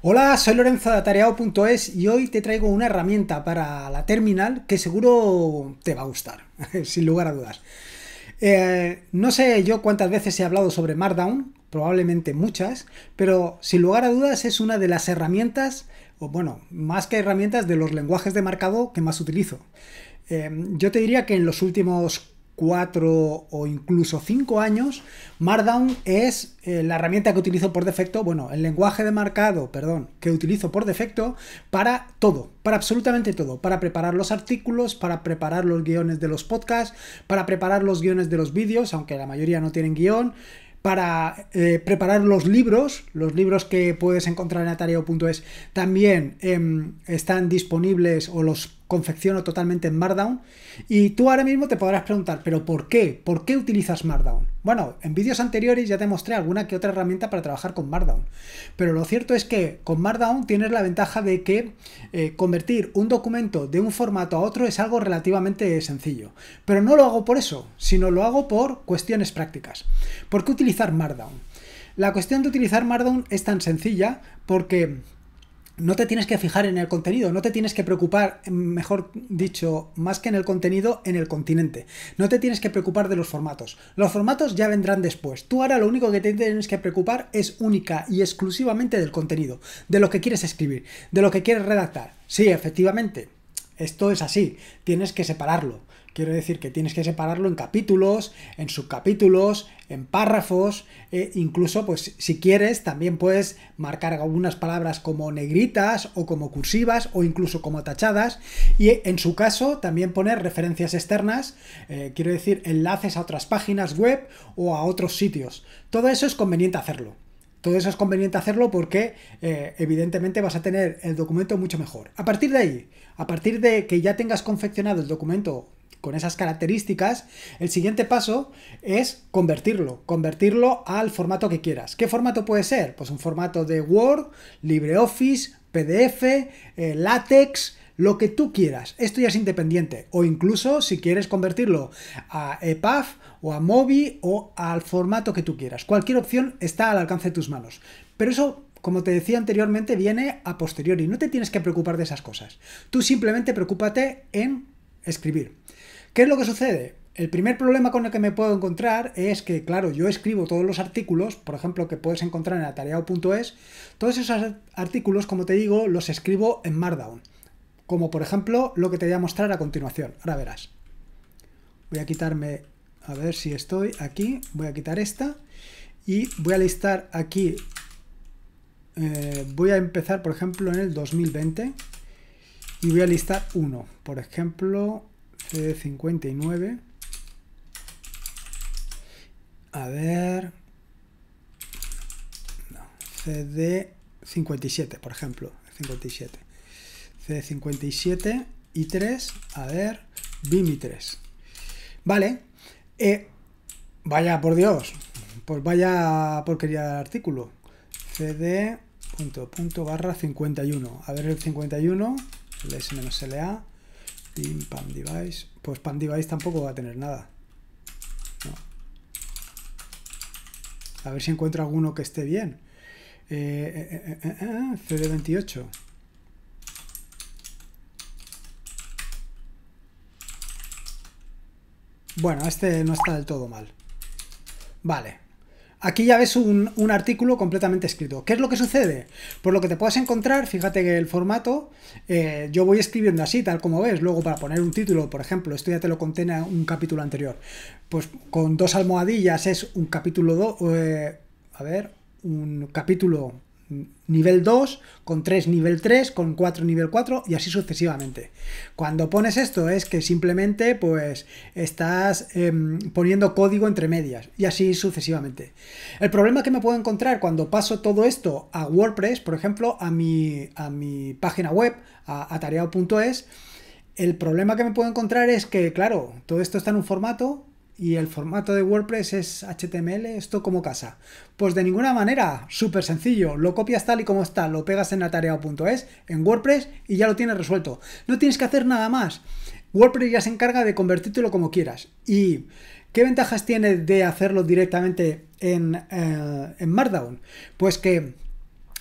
Hola, soy Lorenzo de Atareado.es y hoy te traigo una herramienta para la terminal que seguro te va a gustar, sin lugar a dudas. Eh, no sé yo cuántas veces he hablado sobre Markdown, probablemente muchas, pero sin lugar a dudas es una de las herramientas, o bueno, más que herramientas, de los lenguajes de marcado que más utilizo. Eh, yo te diría que en los últimos cuatro o incluso cinco años, Markdown es eh, la herramienta que utilizo por defecto, bueno, el lenguaje de marcado, perdón, que utilizo por defecto para todo, para absolutamente todo, para preparar los artículos, para preparar los guiones de los podcasts, para preparar los guiones de los vídeos, aunque la mayoría no tienen guion, para eh, preparar los libros, los libros que puedes encontrar en atareo.es también em, están disponibles o los confecciono totalmente en Markdown. Y tú ahora mismo te podrás preguntar, ¿pero por qué? ¿Por qué utilizas Markdown? Bueno, en vídeos anteriores ya te mostré alguna que otra herramienta para trabajar con Markdown. Pero lo cierto es que con Markdown tienes la ventaja de que eh, convertir un documento de un formato a otro es algo relativamente sencillo. Pero no lo hago por eso, sino lo hago por cuestiones prácticas. ¿Por qué utilizar Markdown? La cuestión de utilizar Markdown es tan sencilla porque no te tienes que fijar en el contenido, no te tienes que preocupar, mejor dicho, más que en el contenido, en el continente. No te tienes que preocupar de los formatos. Los formatos ya vendrán después. Tú ahora lo único que te tienes que preocupar es única y exclusivamente del contenido, de lo que quieres escribir, de lo que quieres redactar. Sí, efectivamente, esto es así, tienes que separarlo. Quiero decir que tienes que separarlo en capítulos, en subcapítulos, en párrafos, e incluso pues si quieres también puedes marcar algunas palabras como negritas o como cursivas o incluso como tachadas y en su caso también poner referencias externas, eh, quiero decir enlaces a otras páginas web o a otros sitios. Todo eso es conveniente hacerlo. Todo eso es conveniente hacerlo porque eh, evidentemente vas a tener el documento mucho mejor. A partir de ahí, a partir de que ya tengas confeccionado el documento con esas características, el siguiente paso es convertirlo, convertirlo al formato que quieras. ¿Qué formato puede ser? Pues un formato de Word, LibreOffice, PDF, eh, látex, lo que tú quieras. Esto ya es independiente. O incluso si quieres convertirlo a EPUB o a Mobi o al formato que tú quieras. Cualquier opción está al alcance de tus manos. Pero eso como te decía anteriormente, viene a posteriori. No te tienes que preocupar de esas cosas. Tú simplemente preocúpate en escribir. ¿Qué es lo que sucede? El primer problema con el que me puedo encontrar es que, claro, yo escribo todos los artículos, por ejemplo, que puedes encontrar en atareado.es, todos esos artículos, como te digo, los escribo en Markdown. Como por ejemplo lo que te voy a mostrar a continuación. Ahora verás. Voy a quitarme, a ver si estoy aquí, voy a quitar esta y voy a listar aquí, eh, voy a empezar por ejemplo en el 2020 y voy a listar uno, por ejemplo CD59. A ver. No, CD57, por ejemplo. 57. CD57 y 3. A ver. BIMI 3. Vale. Eh, vaya, por Dios. Pues vaya porquería de artículo. CD. Punto, punto barra 51. A ver el 51. El S-LA. Pam Device. Pues Pam Device tampoco va a tener nada. A ver si encuentro alguno que esté bien. Eh, eh, eh, CD28. Bueno, este no está del todo mal. Vale. Aquí ya ves un, artículo completamente escrito. ¿Qué es lo que sucede? Por lo que te puedes encontrar, fíjate que el formato, eh, yo voy escribiendo así, tal como ves, luego para poner un título, por ejemplo, esto ya te lo conté en un capítulo anterior, pues con dos almohadillas es un capítulo 2, eh, a ver, un capítulo nivel 2, con 3 nivel 3, con 4 nivel 4 y así sucesivamente. Cuando pones esto es que simplemente pues estás em, poniendo código entre medias y así sucesivamente. El problema que me puedo encontrar cuando paso todo esto a WordPress, por ejemplo, a mi, a mi página web, a atareado.es, el problema que me puedo encontrar es que, claro, todo esto está en un formato y el formato de WordPress es HTML, ¿esto como casa? Pues de ninguna manera, súper sencillo, lo copias tal y como está, lo pegas en atareado.es, en WordPress y ya lo tienes resuelto. No tienes que hacer nada más. WordPress ya se encarga de convertírtelo como quieras. ¿Y qué ventajas tiene de hacerlo directamente en, eh, en Markdown? Pues que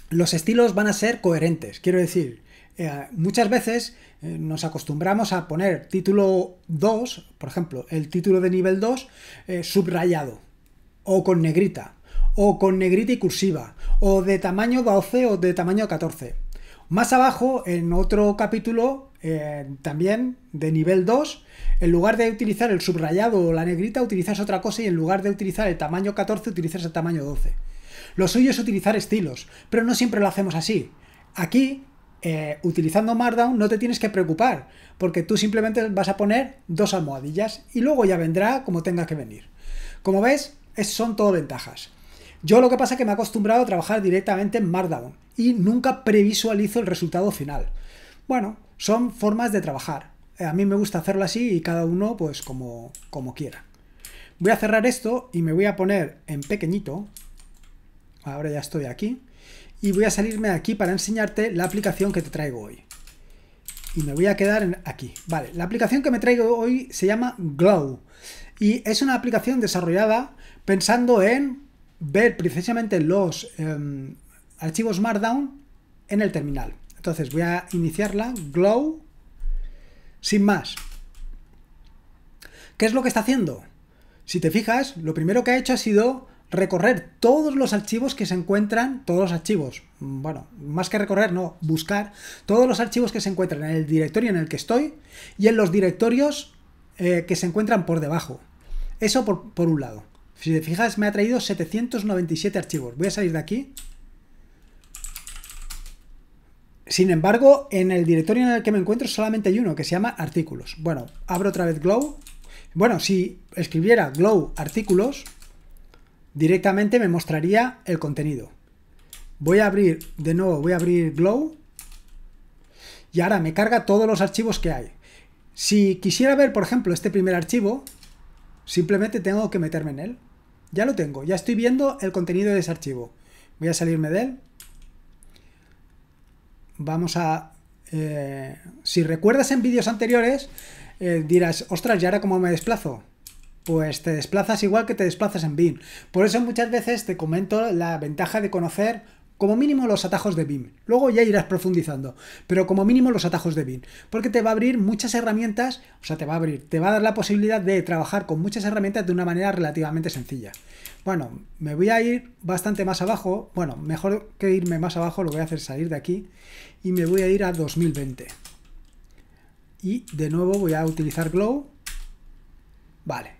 los estilos van a ser coherentes. Quiero decir, eh, muchas veces eh, nos acostumbramos a poner título 2, por ejemplo, el título de nivel 2 eh, subrayado, o con negrita, o con negrita y cursiva, o de tamaño 12 o de tamaño 14. Más abajo, en otro capítulo, también de nivel 2, en lugar de utilizar el subrayado o la negrita, utilizas otra cosa y en lugar de utilizar el tamaño 14, utilizas el tamaño 12. Lo suyo es utilizar estilos, pero no siempre lo hacemos así. Aquí, eh, utilizando Markdown, no te tienes que preocupar, porque tú simplemente vas a poner dos almohadillas y luego ya vendrá como tenga que venir. Como ves, son todo ventajas. Yo lo que pasa es que me he acostumbrado a trabajar directamente en Markdown y nunca previsualizo el resultado final. Bueno, son formas de trabajar. A mí me gusta hacerlo así y cada uno pues como, como quiera. Voy a cerrar esto y me voy a poner en pequeñito Ahora ya estoy aquí. Y voy a salirme aquí para enseñarte la aplicación que te traigo hoy. Y me voy a quedar aquí. Vale, la aplicación que me traigo hoy se llama Glow. Y es una aplicación desarrollada pensando en ver precisamente los em, archivos Markdown en el terminal. Entonces voy a iniciarla, Glow, sin más. ¿Qué es lo que está haciendo? Si te fijas, lo primero que ha hecho ha sido recorrer todos los archivos que se encuentran, todos los archivos, bueno, más que recorrer, no, buscar todos los archivos que se encuentran en el directorio en el que estoy y en los directorios eh, que se encuentran por debajo. Eso por, por, un lado. Si te fijas, me ha traído 797 archivos. Voy a salir de aquí. Sin embargo, en el directorio en el que me encuentro solamente hay uno, que se llama artículos. Bueno, abro otra vez Glow. Bueno, si escribiera Glow artículos, directamente me mostraría el contenido. Voy a abrir, de nuevo, voy a abrir Glow y ahora me carga todos los archivos que hay. Si quisiera ver, por ejemplo, este primer archivo, simplemente tengo que meterme en él. Ya lo tengo, ya estoy viendo el contenido de ese archivo. Voy a salirme de él. Vamos a... Eh, si recuerdas en vídeos anteriores, eh, dirás, ostras, ¿y ahora cómo me desplazo? Pues te desplazas igual que te desplazas en BIM. Por eso muchas veces te comento la ventaja de conocer como mínimo los atajos de BIM. Luego ya irás profundizando, pero como mínimo los atajos de BIM, porque te va a abrir muchas herramientas, o sea, te va a abrir, te va a dar la posibilidad de trabajar con muchas herramientas de una manera relativamente sencilla. Bueno, me voy a ir bastante más abajo, bueno, mejor que irme más abajo, lo voy a hacer salir de aquí y me voy a ir a 2020. Y de nuevo voy a utilizar Glow. Vale,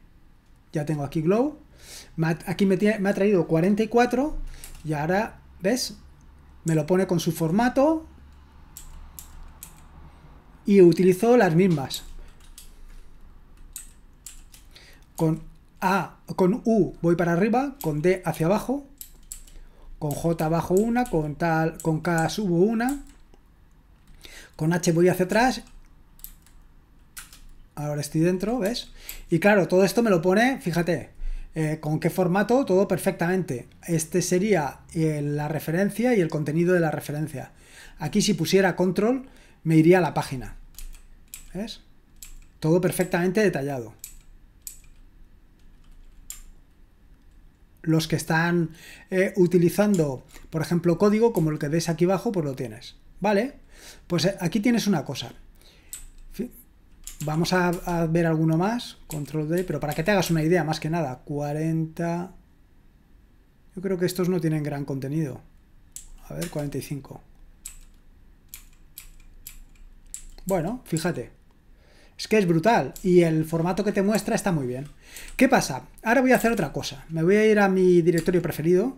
ya tengo aquí Glow, aquí me, ha traído 44 y ahora, ¿ves? Me lo pone con su formato y utilizo las mismas. Con A, con U voy para arriba, con D hacia abajo, con J bajo una, con, tal, con K subo una, con H voy hacia atrás Ahora estoy dentro, ¿ves? Y claro, todo esto me lo pone, fíjate, eh, con qué formato, todo perfectamente. Este sería eh, la referencia y el contenido de la referencia. Aquí si pusiera control, me iría a la página. ¿Ves? Todo perfectamente detallado. Los que están eh, utilizando, por ejemplo, código, como el que ves aquí abajo, pues lo tienes. ¿Vale? Pues aquí tienes una cosa. Vamos a, ver alguno más, control D, pero para que te hagas una idea, más que nada, 40... Yo creo que estos no tienen gran contenido. A ver, 45. Bueno, fíjate. Es que es brutal y el formato que te muestra está muy bien. ¿Qué pasa? Ahora voy a hacer otra cosa. Me voy a ir a mi directorio preferido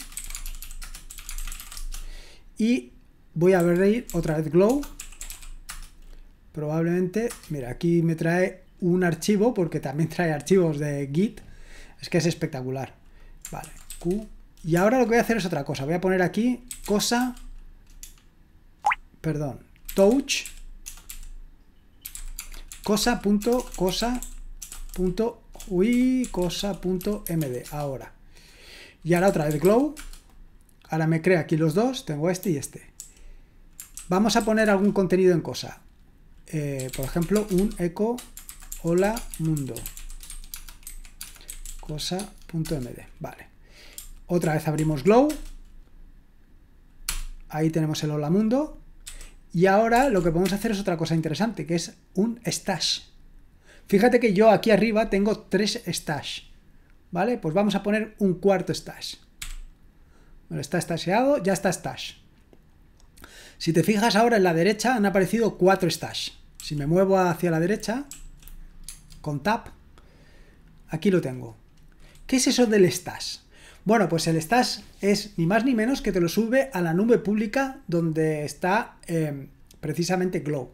y voy a abrir otra vez Glow probablemente, mira, aquí me trae un archivo, porque también trae archivos de Git, es que es espectacular. Vale, Q. Y ahora lo que voy a hacer es otra cosa, voy a poner aquí cosa, perdón, touch, cosa punto, cosa punto, uy, cosa punto md, ahora. Y ahora otra vez glow, ahora me crea aquí los dos, tengo este y este. Vamos a poner algún contenido en cosa. Eh, por ejemplo, un eco hola mundo. Cosa.md. Vale. Otra vez abrimos Glow. Ahí tenemos el Hola Mundo. Y ahora lo que podemos hacer es otra cosa interesante, que es un stash. Fíjate que yo aquí arriba tengo tres stash. ¿Vale? Pues vamos a poner un cuarto stash. Bueno, está stasheado, ya está stash. Si te fijas ahora en la derecha han aparecido cuatro stash. Si me muevo hacia la derecha, con tap, aquí lo tengo. ¿Qué es eso del stash? Bueno, pues el stash es ni más ni menos que te lo sube a la nube pública donde está em, precisamente Glow.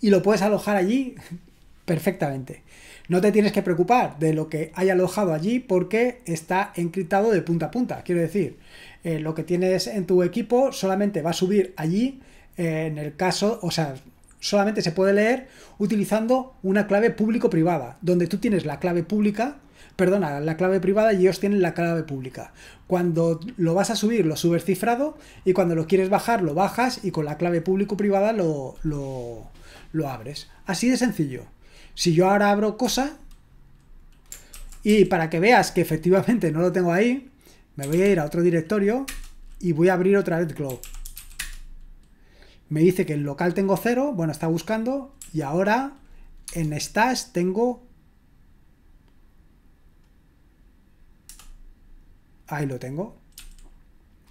Y lo puedes alojar allí perfectamente. No te tienes que preocupar de lo que haya alojado allí porque está encriptado de punta a punta. Quiero decir, eh, lo que tienes en tu equipo solamente va a subir allí eh, en el caso, o sea, solamente se puede leer utilizando una clave público-privada, donde tú tienes la clave pública, perdona, la clave privada y ellos tienen la clave pública. Cuando lo vas a subir, lo subes cifrado y cuando lo quieres bajar, lo bajas y con la clave público-privada lo, lo, abres. Así de sencillo. Si yo ahora abro cosa y para que veas que efectivamente no lo tengo ahí, me voy a ir a otro directorio y voy a abrir otra vez Glow. Me dice que en local tengo cero, bueno, está buscando y ahora en stash tengo... Ahí lo tengo.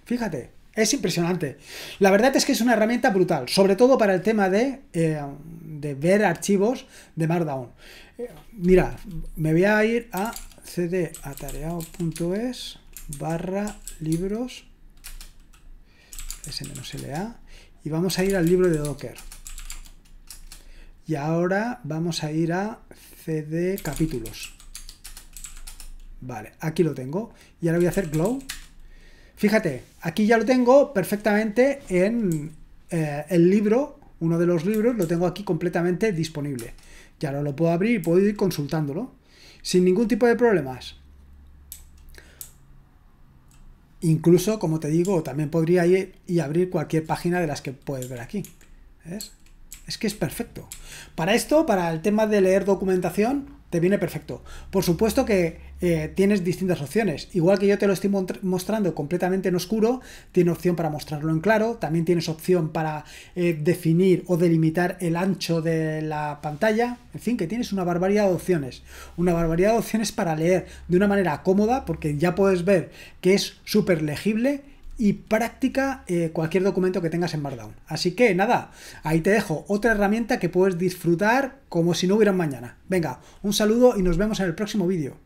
Fíjate, es impresionante. La verdad es que es una herramienta brutal, sobre todo para el tema de, eh, de ver archivos de Markdown. Eh, mira, me voy a ir a cdatareado.es barra libros s-la y vamos a ir al libro de Docker. Y ahora vamos a ir a cd capítulos. Vale, aquí lo tengo. Y ahora voy a hacer glow Fíjate, aquí ya lo tengo perfectamente en eh, el libro, uno de los libros, lo tengo aquí completamente disponible. Ya ahora lo puedo abrir y puedo ir consultándolo sin ningún tipo de problemas. Incluso, como te digo, también podría ir y abrir cualquier página de las que puedes ver aquí. Es que es perfecto. Para esto, para el tema de leer documentación, te viene perfecto. Por supuesto que eh, tienes distintas opciones. Igual que yo te lo estoy mostrando completamente en oscuro, tiene opción para mostrarlo en claro. También tienes opción para eh, definir o delimitar el ancho de la pantalla. En fin, que tienes una barbaridad de opciones. Una barbaridad de opciones para leer de una manera cómoda, porque ya puedes ver que es súper legible y práctica eh, cualquier documento que tengas en Markdown. Así que nada, ahí te dejo otra herramienta que puedes disfrutar como si no hubiera mañana. Venga, un saludo y nos vemos en el próximo vídeo.